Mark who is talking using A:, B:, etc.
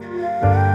A: Bye.